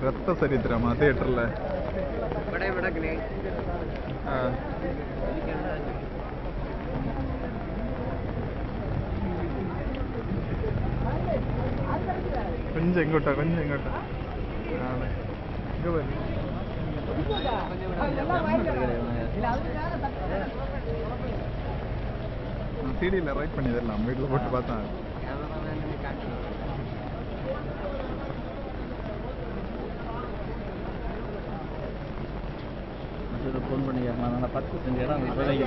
ரத்த சரித்திரமா? தியேட்டரில்? கொஞ்சம் எங்கோட்டா கொஞ்சம் எங்கோட்டா சிடியில் ரைட் பண்ணிதரலாம் வீட்டில் போட்டு பார்த்தேன் ஃபோன் பண்ணி கேட்கலாம் நான் பத்து செஞ்ச இடம் இப்போதைக்கு